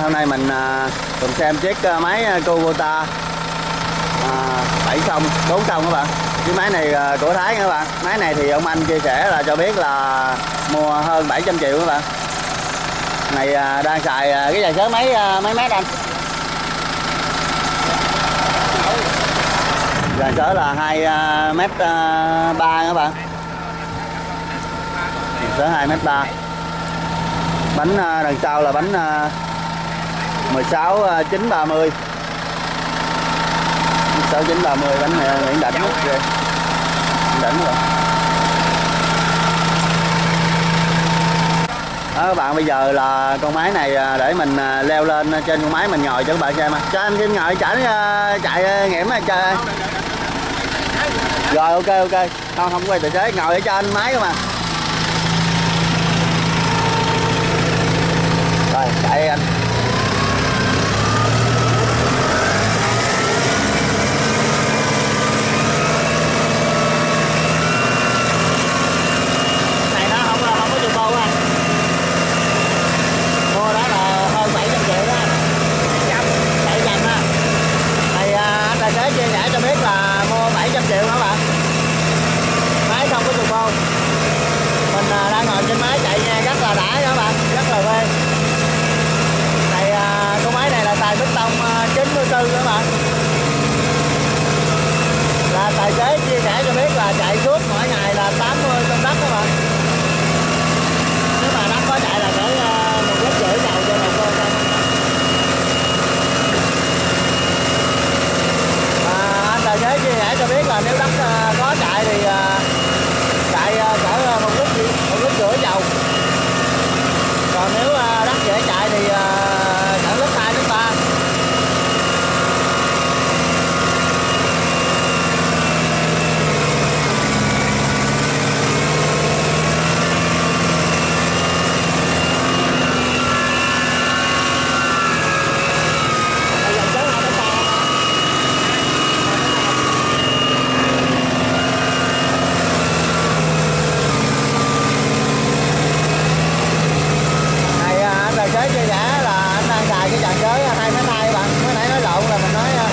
Hôm nay mình à, cùng xem chiếc à, máy à, Kubota à, 70 40 các bạn. Chiếc máy này của Thái các bạn. Máy này thì ông anh chia sẻ là cho biết là mua hơn 700 triệu các bạn. Này đang xài cái dàn sớm mấy à, mấy mét anh? Dàn số là 2 à, mét 3 các bạn. Dàn số 2 mét 3. Bánh đằng sau là bánh 16 930 16 930 bánh này Nguyễn Đỉnh ghê. Đỉnh rồi. Đó các bạn bây giờ là con máy này à, để mình à, leo lên trên con máy mình ngồi cho các bạn xem cho anh xin ngồi chạy à, chạy nghiễm chơi. Rồi ok ok. Không không quay tài xế ngồi để cho anh máy không à. Rồi chạy anh này nó không không có turbo á mua đó là hơn 700 triệu đó trăm bảy trăm á thì à, anh tài xế chia sẻ cho biết là mua 700 triệu đó bạn máy không có turbo mình à, đang ngồi trên máy chạy nghe rất là đã các bạn rất là phê này à, con máy này là xài piston à, 94 các bạn là tài xế chia sẻ cho biết là chạy suốt mỗi ngày là 8 công đất các bạn nếu mà đất có chạy là cỡ uh, một lít rưỡi dầu cho một con à, anh tài xế chia sẻ cho biết là nếu đất uh, có chạy thì uh, chạy uh, cỡ một lít gì- một lít rưỡi dầu còn nếu uh, đất dễ chạy thì uh, cỡ lít hai lít ba Bây giờ chớ hai lít ba này à, anh tài xế chia đã là anh đang xài cái trò giới hai mấy tay các bạn, mới nãy nói lộn là mình nói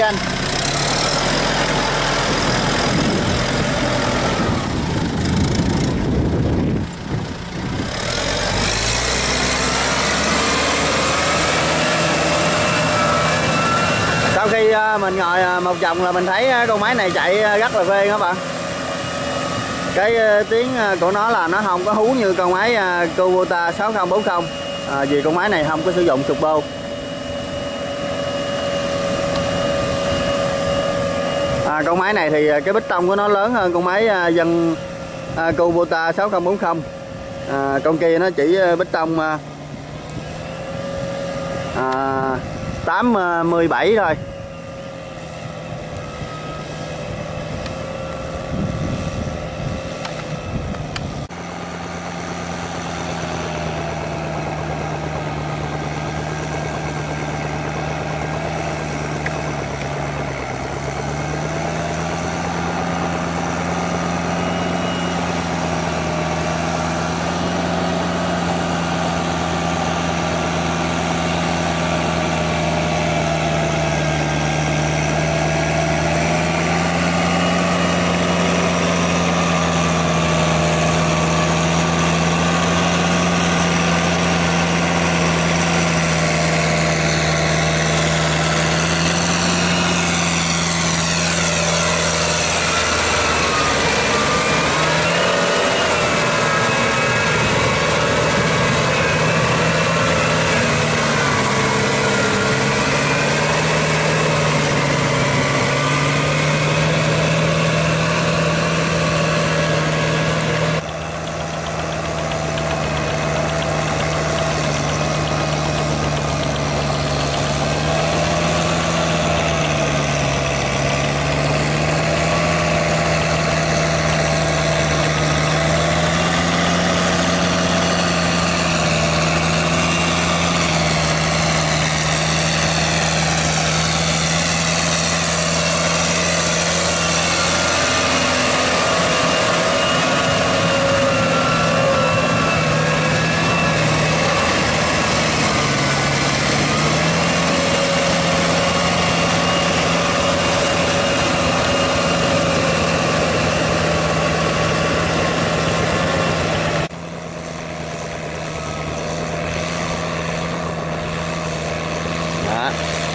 rồi sau khi à, mình ngồi à, một vòng là mình thấy à, con máy này chạy rất là phê các bạn. Cái tiếng của nó là nó không có hú như con máy Kubota 6040 à, vì con máy này không có sử dụng sụp bô. À, con máy này thì à, cái bích tông của nó lớn hơn con máy à, dân à, Kubota 6040 à, con kia nó chỉ bích tông à, 87 thôi.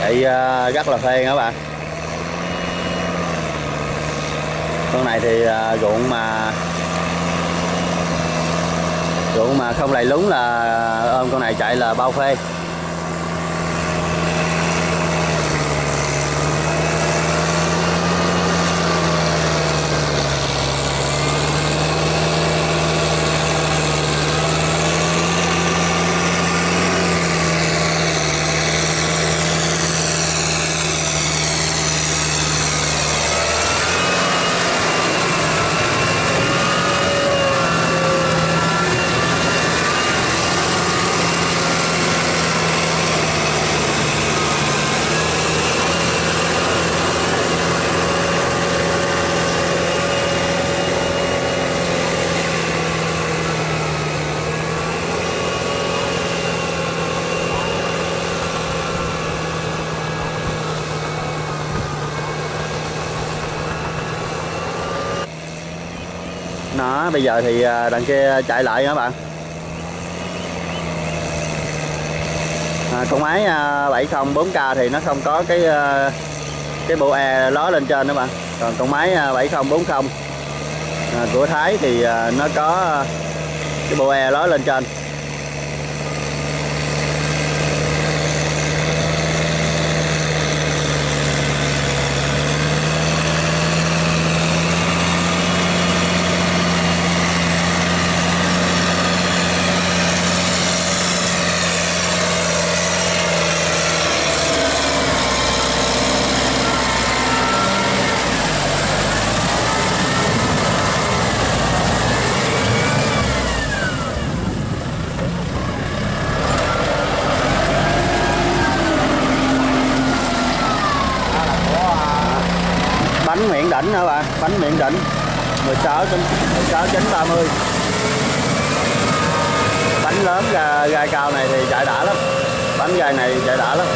Chạy ờ, rất là phê các bạn. Con này thì ờ, ruộng mà ruộng mà không lầy lúng là ôm con này chạy là bao phê. Nó bây giờ thì à, đằng kia chạy lại các bạn? À, con máy à, 704K thì nó không có cái à, cái bộ e ló lên trên đó bạn. Còn con máy 7040 của Thái thì nó có cái bộ e ló lên trên. Đỉnh hả bạn? Bánh miệng đỉnh 16 đến 16 chín 30 bánh lớn gà, gà cao này thì chạy đã lắm. Bánh gà này chạy đã lắm.